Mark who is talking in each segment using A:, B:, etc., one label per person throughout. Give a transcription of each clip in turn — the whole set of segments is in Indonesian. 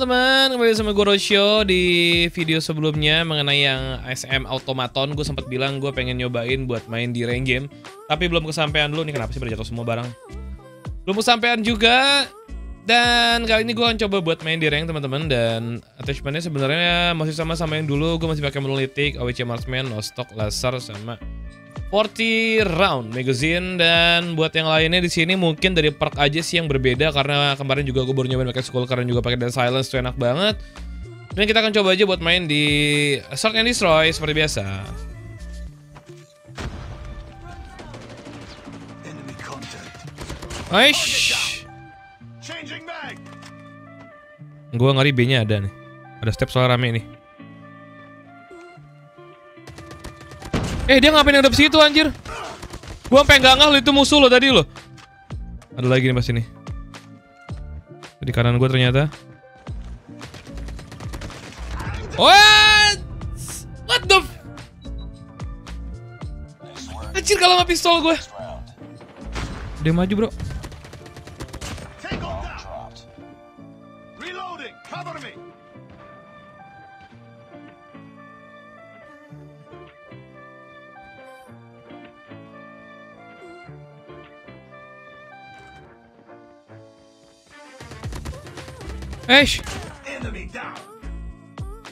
A: teman-teman, kembali sama gue Rosyo di video sebelumnya mengenai yang SM Automaton. Gue sempat bilang gue pengen nyobain buat main di rank game. Tapi belum kesampaian dulu, nih kenapa sih pada jatuh semua barang? Belum kesampaian juga. Dan kali ini gue akan coba buat main di rank teman-teman. Dan attachmentnya sebenarnya masih sama sama yang dulu. Gue masih pakai monolitik, AWC Marksman, no stock, laser, sama 40 round magazine dan buat yang lainnya di sini mungkin dari perk aja sih yang berbeda karena kemarin juga gue baru nyobain pakai skull karena juga pakai dead silence tuh enak banget. Dan kita akan coba aja buat main di Assault and Destroy seperti biasa. Aish. Gua ngeri B-nya ada nih. Ada step soal rame nih. Eh dia ngapain yang situ anjir? Gua sampai nggak ngeh itu musuh lo tadi lo. Ada lagi nih pas ini. Di kanan gua ternyata. What? What the? Anjir kalau nggak pistol gue. Dia maju bro. Eh,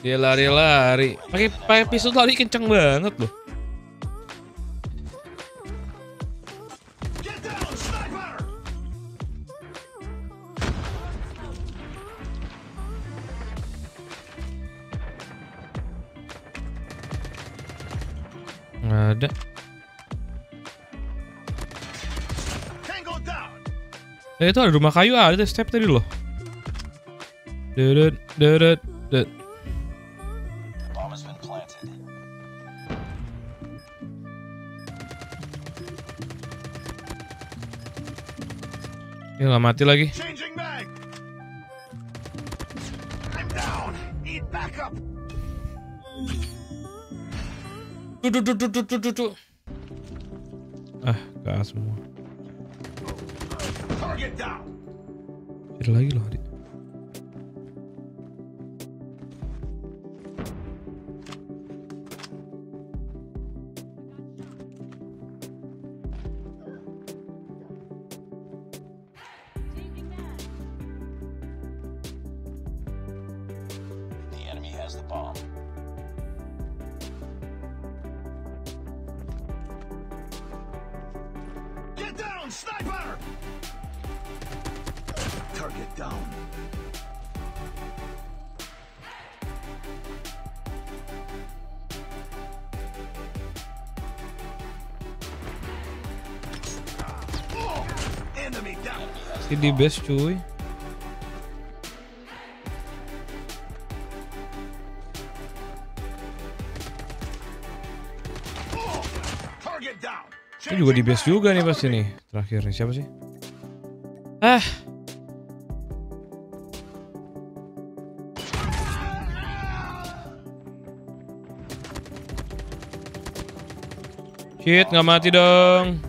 A: dia lari-lari. Pakai pakai pistol lari kenceng banget loh. Ada. Eh itu ada rumah kayu ada step tadi loh. Dudut, dudut, dudut.
B: Bomb has been planted.
A: Dia nggak mati lagi.
B: Changing mag. I'm down. Need backup.
A: Tuh, tuh, tuh, tuh, tuh, tuh, tuh, tuh. Ah, kalah semua. Ada lagi loh, adik.
B: Has the bomb. Get down, sniper! Target down. Enemy down.
A: Si di base cuy. Juga di base juga nih pasti nih. Terakhir nih siapa sih? Ah, Shit, nggak mati dong.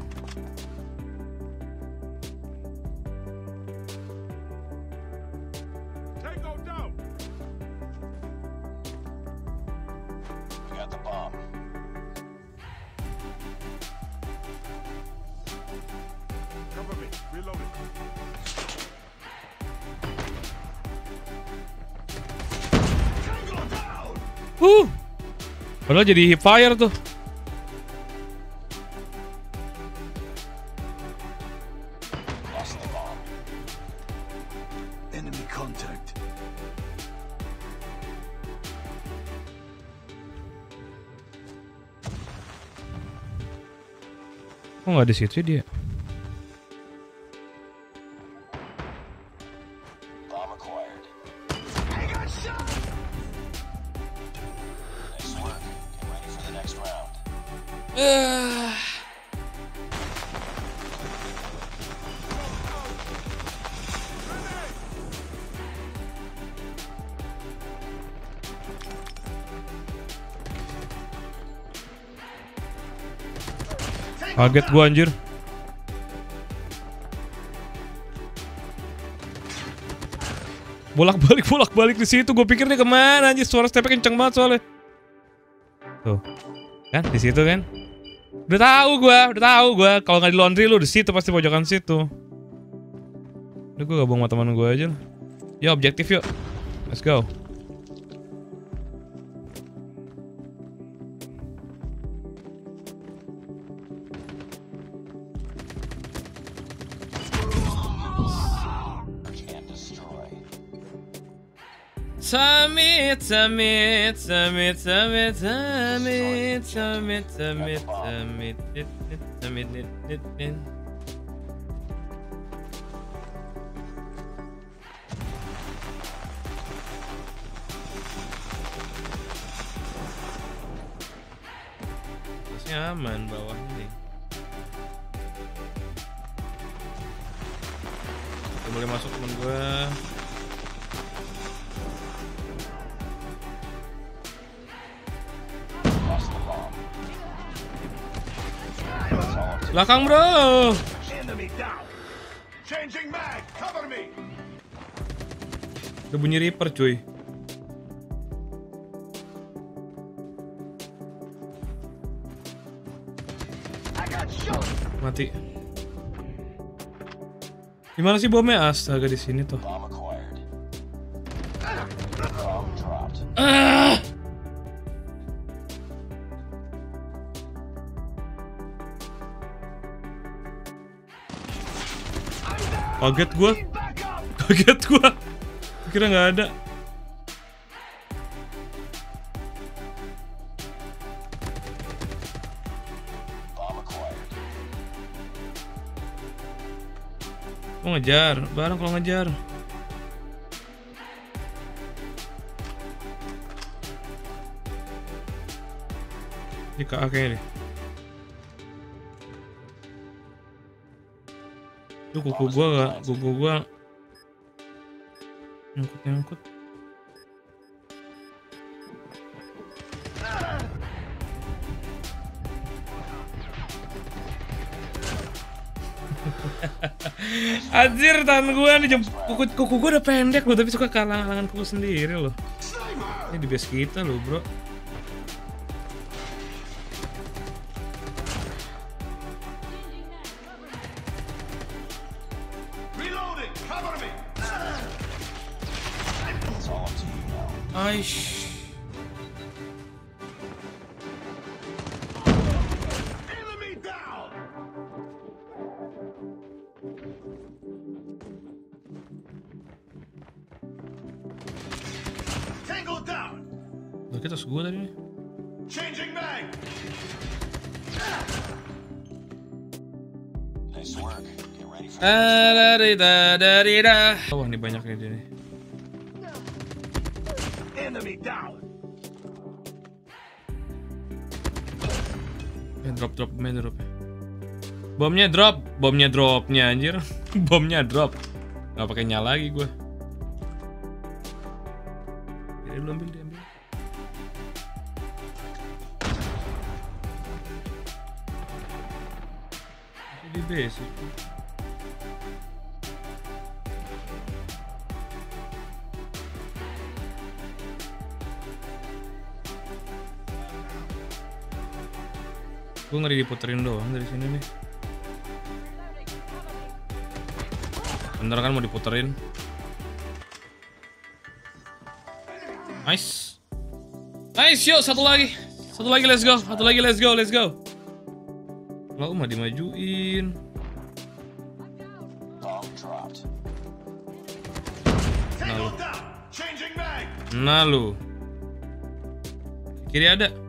A: Huh. Padahal jadi hip fire tuh. Kok nggak di situ dia?
B: Round.
A: Kaget gua anjir. Bolak-balik bolak-balik di situ. Gue pikir dia ke mana anjir. Suara stepnya kenceng banget soalnya. Tuh. Kan di situ kan? Udah tahu gua, udah tahu gua. Kalau nggak di laundry lu di situ pasti pojokan situ. Udah gue gabung sama teman gue aja lah. Ya objektif yuk. Let's go. Summit, summit, summit, summit, summit, summit, nit, nit, summit, nit, nit, nit. Harusnya aman bawah ini. Udah boleh masuk temen gua. Belakang bro. Udah bunyi Reaper cuy. Mati. Gimana sih bomnya? Astaga di sini tuh. Ah! Kaget
B: up.
A: Kaget gua. Kira nggak ada. Mau ngejar, barang kalau ngejar. Di KA kayaknya deh. Tuh kuku gua gak, kuku gua nyangkut nyangkut. Anjir tangan gua nih jem- kuku, kuku gua udah pendek loh tapi suka kalangan kuku sendiri loh. Ini di base kita loh bro. Aish. Gua tadi nih.
B: Changing mag. Nice work. Get ready for
A: Adarida Wah ini banyak nih dia nih.
B: Enemy down.
A: Eh, drop drop bomnya drop. Bomnya drop, bomnya dropnya anjir. bomnya drop. Gak pakai nyala lagi gua. Jadi lu ambil dia ambil. Masih di Gue ngeri diputerin doang dari sini nih. Bener kan mau diputerin? Nice. Nice, yuk satu lagi. Satu lagi, let's go. Satu lagi, let's go, let's go. Kalau mah dimajuin. Nah lu. Nah lu. Kiri ada.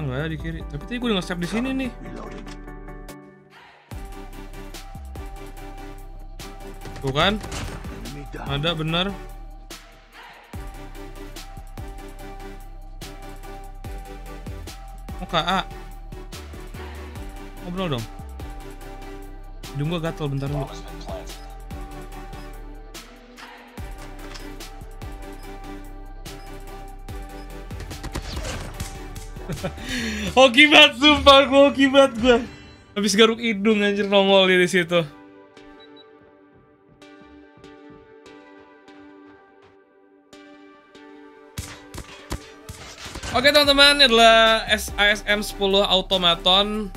A: Kita nggak ada di kiri. Tapi tadi gue udah nge-save di sini nih. Tuh kan? Ada benar. Oh KA. Ngobrol dong. Hidung gua gatel bentar dulu. Hoki banget sumpah gua hoki banget gua. Habis garuk hidung anjir nongol di situ. Oke teman-teman, ini adalah ASM 10 Automaton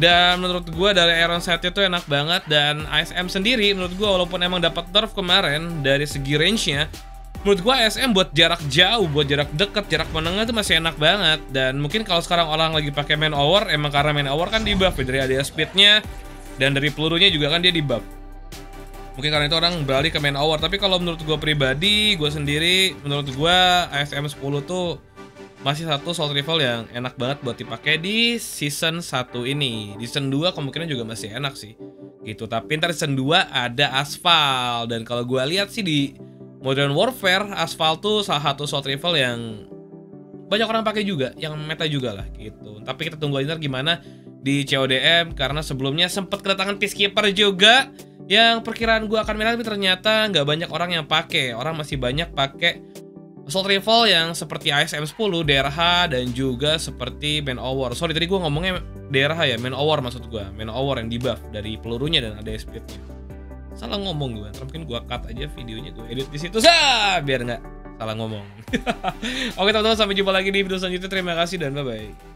A: dan menurut gue dari Iron Sight itu enak banget dan ASM sendiri menurut gue walaupun emang dapat nerf kemarin dari segi range-nya menurut gue ASM buat jarak jauh, buat jarak dekat, jarak menengah itu masih enak banget dan mungkin kalau sekarang orang lagi pakai main hour emang karena main hour kan di buff ya, dari ada speednya dan dari pelurunya juga kan dia di buff mungkin karena itu orang beralih ke main hour tapi kalau menurut gue pribadi gue sendiri menurut gue ASM 10 tuh masih satu Assault Rifle yang enak banget buat dipakai di season 1 ini. Di season 2 kemungkinan juga masih enak sih. Gitu. Tapi ntar season 2 ada Aspal dan kalau gua lihat sih di Modern Warfare Aspal tuh salah satu Assault Rifle yang banyak orang pakai juga, yang meta juga lah gitu. Tapi kita tunggu aja gimana di CODM karena sebelumnya sempat kedatangan Peacekeeper juga yang perkiraan gua akan main tapi ternyata nggak banyak orang yang pakai. Orang masih banyak pakai Assault Rifle yang seperti ASM 10, DRH, dan juga seperti Man Hour. Sorry, tadi gue ngomongnya DRH ya, Man Hour maksud gue. Man Hour yang di buff dari pelurunya dan ada speednya. Salah ngomong gue, mungkin gue cut aja videonya, gue edit di situ, sah, biar nggak salah ngomong. Oke teman-teman, sampai jumpa lagi di video selanjutnya. Terima kasih dan bye-bye.